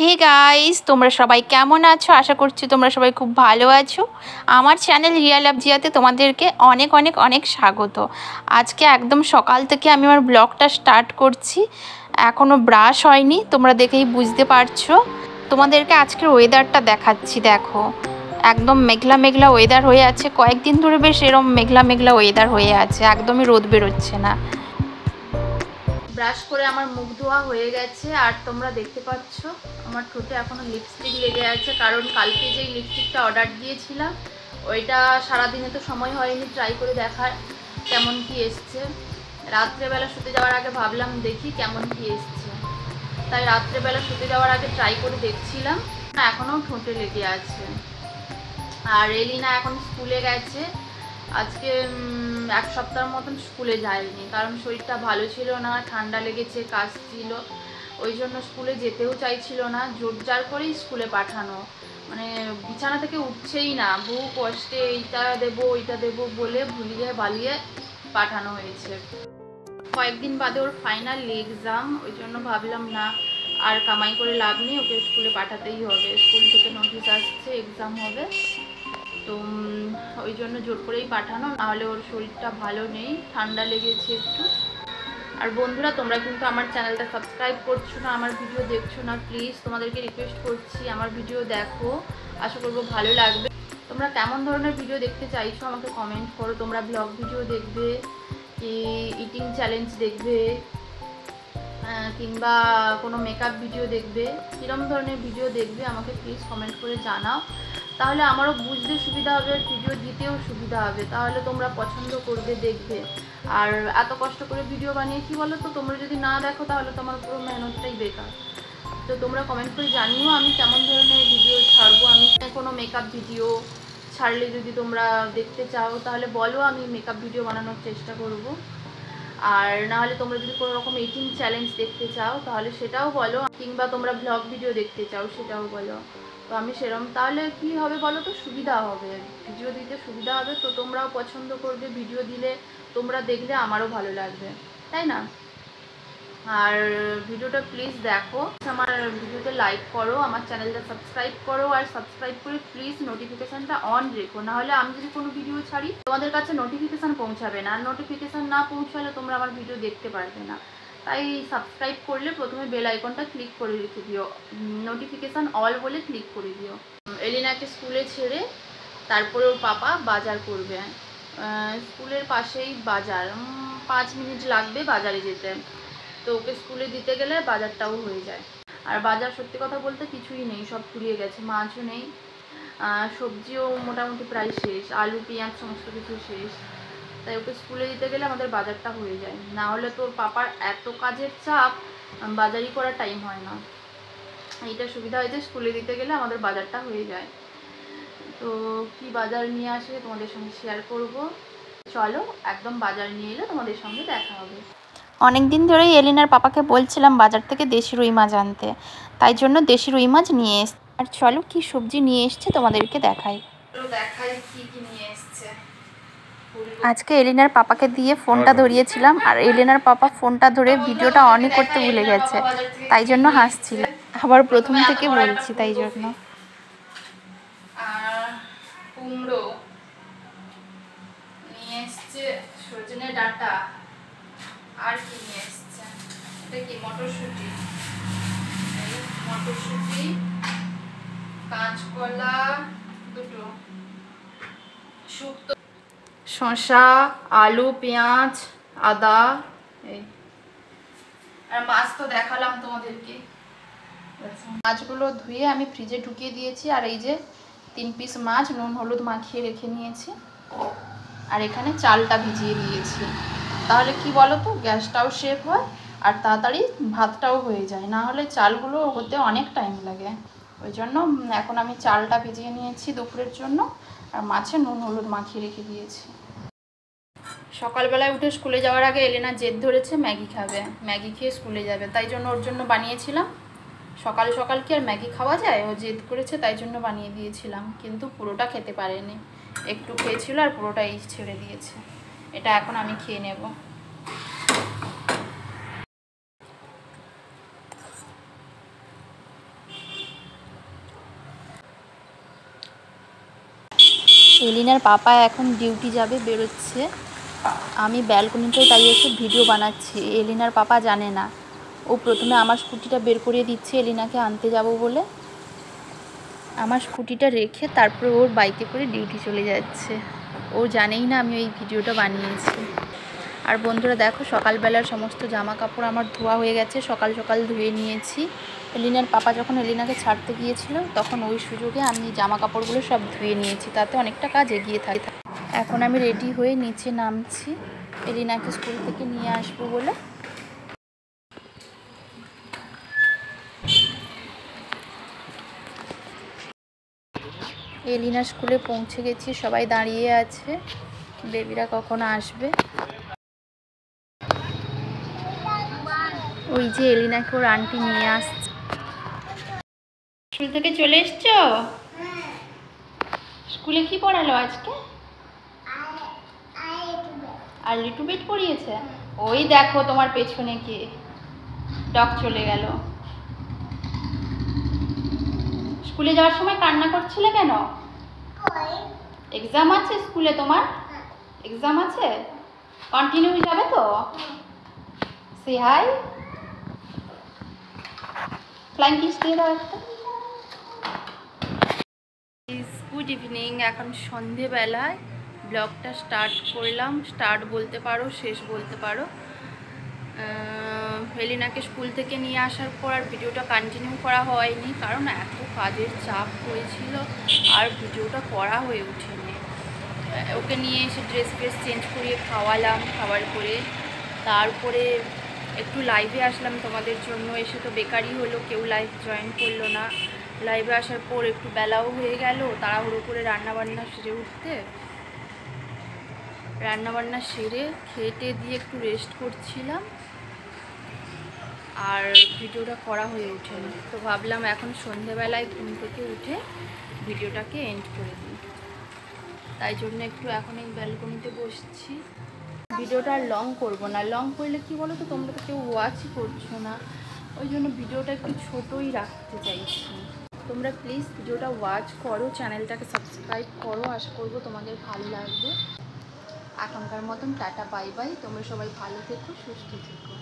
Hey guys, তোমরা সবাই কেমন আছো? আশা করছি তোমরা সবাই খুব ভালো আছো। আমার চ্যানেল রিয়াল জিয়াতে তোমাদেরকে অনেক অনেক অনেক স্বাগত। আজকে একদম সকাল থেকে আমি আমার ব্লগটা স্টার্ট করছি। এখনও ব্রাশ হয়নি, তোমরা দেখেই বুঝতে পারছ। তোমাদেরকে আজকের ওয়েদারটা দেখাচ্ছি, দেখো। একদম মেঘলা মেঘলা ওয়েদার হয়ে আছে। কয়েকদিন ধরে বেশ এরম মেঘলা মেঘলা ওয়েদার হয়ে আছে। একদমই রোদ বেরোচ্ছে না। ব্রাশ করে আমার মুখ ধোয়া হয়ে গেছে, আর তোমরা দেখতে পাচ্ছ আমার ঠোঁটে এখনও লিপস্টিক লেগে আছে, কারণ কালকে যেই লিপস্টিকটা অর্ডার দিয়েছিলাম, ওইটা সারাদিনে তো সময় হয়নি ট্রাই করে দেখার কেমন কি এসছে। রাত্রেবেলা শুতে যাওয়ার আগে ভাবলাম দেখি কেমন কি এসছে। তাই রাত্রেবেলা শুতে যাওয়ার আগে ট্রাই করে দেখছিলাম এখনও ঠোঁটে লেগে আছে। আর এলিনা এখন স্কুলে গেছে, আজকে এক সপ্তাহের মতন স্কুলে যায়নি, কারণ শরীরটা ভালো ছিল না, ঠান্ডা লেগেছে, কাজ ছিল। ওই জন্য স্কুলে যেতেও চাইছিল না, জোর জার করেই স্কুলে পাঠানো। মানে বিছানা থেকে উঠছেই না, বহু কষ্টে এইটা দেবো, ওইটা দেবো বলে ভুলিয়ে বালিয়ে পাঠানো হয়েছে। কয়েকদিন বাদে ওর ফাইনাল এক্সাম ওই জন্য ভাবলাম না, আর কামাই করে লাভ নেই, ওকে স্কুলে পাঠাতেই হবে। স্কুল থেকে নোটিশ আসছে এক্সাম হবে। তো ওই জন্য জোর করেই পাঠানো, নাহলে ওর শরীরটা ভালো নেই, ঠান্ডা লেগেছে একটু। আর বন্ধুরা, তোমরা কিন্তু আমার চ্যানেলটা সাবস্ক্রাইব করছ না, আমার ভিডিও দেখছ না প্লিজ তোমাদেরকে রিকোয়েস্ট করছি, আমার ভিডিও দেখো, আশা করব ভালো লাগবে। তোমরা কেমন ধরনের ভিডিও দেখতে চাইছো আমাকে কমেন্ট করো, তোমরা ব্লগ ভিডিও দেখবে, কি ইটিং চ্যালেঞ্জ দেখবে কিংবা কোনো মেকআপ ভিডিও দেখবে কীরকম ধরনের ভিডিও দেখবে আমাকে প্লিজ কমেন্ট করে জানাও। তাহলে আমারও বুঝতে সুবিধা হবে ভিডিও দিতেও সুবিধা হবে। তাহলে তোমরা পছন্দ করবে, দেখবে। আর এত কষ্ট করে ভিডিও বানিয়েছি বলো তো তোমরা যদি না দেখো, তাহলে তোমার পুরো মেহনতটাই বেকার। তো তোমরা কমেন্ট করে জানিও আমি কেমন ধরনের ভিডিও ছাড়বো। আমি কোনো মেকআপ ভিডিও ছাড়লে যদি তোমরা দেখতে চাও, তাহলে বলো আমি মেকআপ ভিডিও বানানোর চেষ্টা করব। আর না হলে তোমরা যদি কোনো রকম এইটিন চ্যালেঞ্জ দেখতে চাও, তাহলে সেটাও বলো। কিংবা তোমরা ব্লগ ভিডিও দেখতে চাও, সেটাও বলো। তো আমি সেরম, তাহলে কি হবে বলো তো? সুবিধা হবে। ভিডিও দিতে সুবিধা হবে? তো তোমরাও পছন্দ করবে ভিডিও দিলে, তোমরা দেখলে আমারও ভালো লাগবে। তাই না? আর ভিডিওটা প্লিজ দেখো। আমার ভিডিওতে লাইক করো, আমার চ্যানেলটা সাবস্ক্রাইব করো, আর সাবস্ক্রাইব করে প্লিজ নোটিফিকেশানটা অন রেখো। নাহলে আমি যদি কোনো ভিডিও ছাড়ি, তোমাদের কাছে নোটিফিকেশান পৌঁছাবে না। আর নোটিফিকেশান না পৌঁছালে তোমরা আমার ভিডিও দেখতে পারবে না। তাই সাবস্ক্রাইব করলে প্রথমে বেল আইকনটা ক্লিক করে রেখে দিও। নোটিফিকেশান অল বলে ক্লিক করে দিও। এলিনাকে স্কুলে ছেড়ে তারপরে ওর পাপা বাজার করবে। স্কুলের পাশেই বাজার। পাঁচ মিনিট লাগবে বাজারে যেতে। তো ওকে স্কুলে দিতে গেলে বাজারটাও হয়ে যায়। আর বাজার সত্যি কথা বলতে কিছুই নেই, সব ফুরিয়ে গেছে, মাছও নেই। সবজিও মোটামুটি প্রায় শেষ, আলু, পেঁয়াজ, সমস্ত কিছু শেষ। তাই ওকে স্কুলে দিতে গেলে আমাদের বাজারটা হয়ে যায়। না হলে তোর পাপার এত কাজের চাপ বাজারই করার টাইম হয় না। এইটা সুবিধা হয়েছে স্কুলে দিতে গেলে আমাদের বাজারটা হয়ে যায়। তো কি বাজার নিয়ে আসে তোমাদের সঙ্গে শেয়ার করব। চলো একদম বাজার নিয়ে এলে তোমাদের সঙ্গে দেখা হবে। অনেক দিন ধরেই এলিনার পাপাকে বলছিলাম বাজার থেকে দেশি রুই মাছ আনতে। তাই জন্য দেশি রুই মাছ নিয়ে এস আর চলো কি সবজি নিয়ে এসছে তোমাদেরকে দেখাই। দেখাই কি কি নিয়ে এসছে। আজকে এলিনার পাপাকে দিয়ে ফোনটা ধরিয়েছিলাম আর এলিনার পাপা ফোনটা ধরে ভিডিওটা অনই করতে ভুলে গেছে তাই জন্য হাসছিলাম আবার প্রথম থেকে বলছি তাই জন্য। কুমড়ো নিয়ে এসছে সজনে ডাঁটা আর কি নিয়ে এসছে? এটা কি মটরশুঁটি? মটরশুঁটি কাঁচকলা দুটো। শুক্তো শসা, আলু, পেঁয়াজ, আদা, এই। আর মাছ তো দেখালাম তোমাদেরকে। মাছগুলো ধুয়ে আমি ফ্রিজে ঢুকিয়ে দিয়েছি, আর এই যে তিন পিস মাছ, নুন, হলুদ মাখিয়ে রেখে নিয়েছি। আর এখানে চালটা ভিজিয়ে দিয়েছি। তাহলে কি বলো তো গ্যাসটাও সেভ হয়, আর তাড়াতাড়ি ভাতটাও হয়ে যায়। না হলে চালগুলো হতে অনেক টাইম লাগে। ওই জন্য এখন আমি চালটা ভিজিয়ে নিয়েছি দুপুরের জন্য, আর মাছে নুন, হলুদ মাখিয়ে রেখে দিয়েছি। সকালবেলায় উঠে স্কুলে যাওয়ার আগে এলেনা জেদ ধরেছে ম্যাগি খাবে। ম্যাগি খেয়ে স্কুলে যাবে। তাই জন্য ওর জন্য বানিয়েছিলাম। সকাল সকাল কি আর ম্যাগি খাওয়া যায়? ও জেদ করেছে, তাই জন্য বানিয়ে দিয়েছিলাম। কিন্তু পুরোটা খেতে পারেনি। একটু খেয়েছিল আর পুরোটা এই ছেড়ে দিয়েছে। এটা এখন আমি খেয়ে নেব। এলিনার পাপা এখন ডিউটি যাবে, বেরোচ্ছে। আমি ব্যালকনিতে তাই এসে ভিডিও বানাচ্ছি। এলিনার পাপা জানে না। ও প্রথমে আমার স্কুটিটা বের করিয়ে দিচ্ছে, এলিনাকে আনতে যাব বলে। আমার স্কুটিটা রেখে তারপরে ওর বাইকে করে ডিউটি চলে যাচ্ছে। ও জানেই না আমি ওই ভিডিওটা বানিয়েছি। আর বন্ধুরা দেখো, সকালবেলার সমস্ত জামা কাপড় আমার ধোয়া হয়ে গেছে, সকাল সকাল ধুয়ে নিয়েছি। এলিনার পাপা যখন এলিনাকে ছাড়তে গিয়েছিল, তখন ওই সুযোগে আমি জামা কাপড়গুলো সব ধুয়ে নিয়েছি। তাতে অনেকটা কাজ এগিয়ে থাকে। এখন আমি রেডি হয়ে নিচে নামছি। এলিনাকে স্কুল থেকে নিয়ে আসব বলে। এলিনা স্কুলে পৌঁছে গেছি সবাই দাঁড়িয়ে আছে। বেবিরা কখন আসবে? ওই যে এলিনাকে ওর আন্টি নিয়ে আসছে। স্কুল থেকে চলে এসছো? স্কুলে কি পড়ালো আজকে? আর লিটু বেট পড়িয়েছে ওই দেখো তোমার পেছনে কে। ডক চলে গেল। স্কুলে যাওয়ার সময় কান্না করছিলে কেন? এক্সাম আছে স্কুলে তোমার? এক্সাম আছে? কন্টিনিউ যাবে তো? সে হাই ফ্লাইং কিস দিয়ে দাও একটা। গুড ইভিনিং এখন সন্ধেবেলায়। ব্লগটা স্টার্ট করলাম। স্টার্ট বলতে পারো, শেষ বলতে পারো। হেলিনাকে স্কুল থেকে নিয়ে আসার পর আর ভিডিওটা কন্টিনিউ করা হয়নি, কারণ এত কাজের চাপ হয়েছিল আর ভিডিওটা করা হয়ে ওঠেনি। ওকে নিয়ে এসে ড্রেস ফ্রেস চেঞ্জ করিয়ে খাওয়ালাম, খাবার করে। তারপরে একটু লাইভে আসলাম তোমাদের জন্য। এসে তো বেকারই হলো, কেউ লাইভ জয়েন করল না। লাইভে আসার পর একটু বেলাও হয়ে গেল, তাড়াহুড়ো করে রান্নাবান্না সেরে উঠতে। রান্নাবান্না সেরে খেটে দিয়ে একটু রেস্ট করছিলাম। আর ভিডিওটা করা হয়ে ওঠেনি। তো ভাবলাম এখন সন্ধেবেলায় ঘুম থেকে উঠে ভিডিওটাকে এন্ড করে দিই। তাই জন্য একটু এখন এই ব্যালকনিতে বসছি। ভিডিওটা লং করব না। লং করলে কি বলো তো তোমরা তো কেউ ওয়াচই করছ না। ওই জন্য ভিডিওটা একটু ছোটোই রাখতে চাইছি। তোমরা প্লিজ ভিডিওটা ওয়াচ করো চ্যানেলটাকে সাবস্ক্রাইব করো। আশা করব তোমাদের ভালো লাগবে। এখনকার মতন টাটা বাই বাই। তোমরা সবাই ভালো থেকো সুস্থ থেকো।